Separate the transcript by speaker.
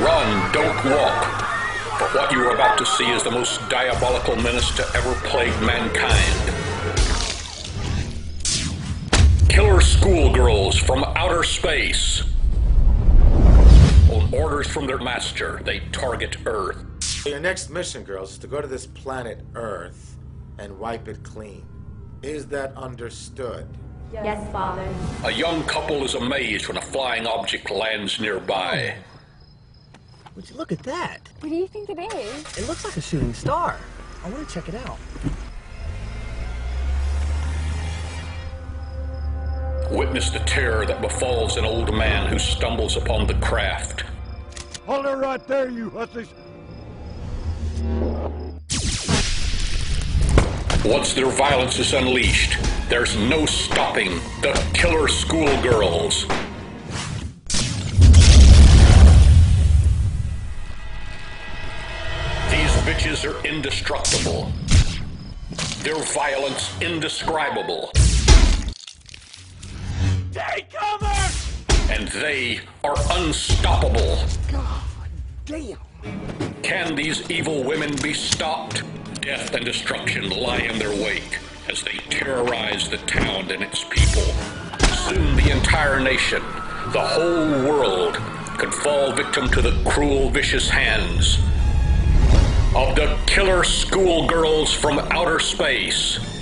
Speaker 1: Run, don't walk. For what you are about to see is the most diabolical menace to ever plague mankind. Killer schoolgirls from outer space. On orders from their master, they target Earth.
Speaker 2: Your next mission, girls, is to go to this planet Earth and wipe it clean. Is that understood?
Speaker 3: Yes, Father.
Speaker 1: A young couple is amazed when a flying object lands nearby.
Speaker 4: Would you look at that?
Speaker 3: What do you think it is?
Speaker 4: It looks like a shooting star. I want to check it out.
Speaker 1: Witness the terror that befalls an old man who stumbles upon the craft.
Speaker 5: Hold it right there, you hussies.
Speaker 1: Once their violence is unleashed, there's no stopping the killer schoolgirls. Bitches are indestructible. Their violence indescribable.
Speaker 5: Take cover!
Speaker 1: And they are unstoppable.
Speaker 4: God damn.
Speaker 1: Can these evil women be stopped? Death and destruction lie in their wake as they terrorize the town and its people. Soon the entire nation, the whole world, could fall victim to the cruel, vicious hands of the killer schoolgirls from outer space.